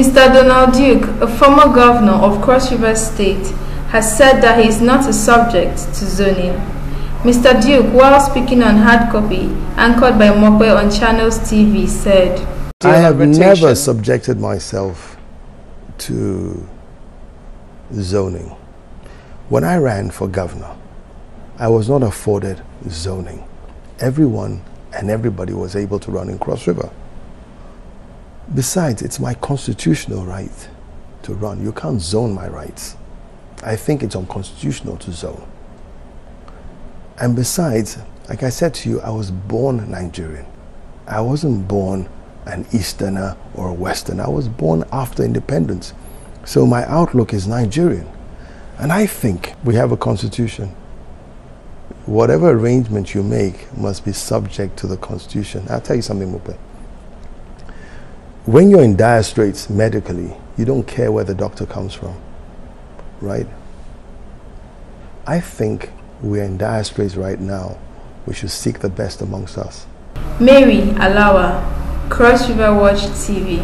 Mr. Donald Duke, a former governor of Cross River State, has said that he is not a subject to zoning. Mr. Duke, while speaking on hard copy, anchored by Mokwe on Channels TV, said, I have never subjected myself to zoning. When I ran for governor, I was not afforded zoning. Everyone and everybody was able to run in Cross River. Besides, it's my constitutional right to run. You can't zone my rights. I think it's unconstitutional to zone. And besides, like I said to you, I was born Nigerian. I wasn't born an Easterner or a Westerner. I was born after independence. So my outlook is Nigerian. And I think we have a constitution. Whatever arrangement you make must be subject to the constitution. I'll tell you something, Mupe. When you're in dire straits medically, you don't care where the doctor comes from, right? I think we're in dire straits right now. We should seek the best amongst us. Mary Alawa, Cross River Watch TV.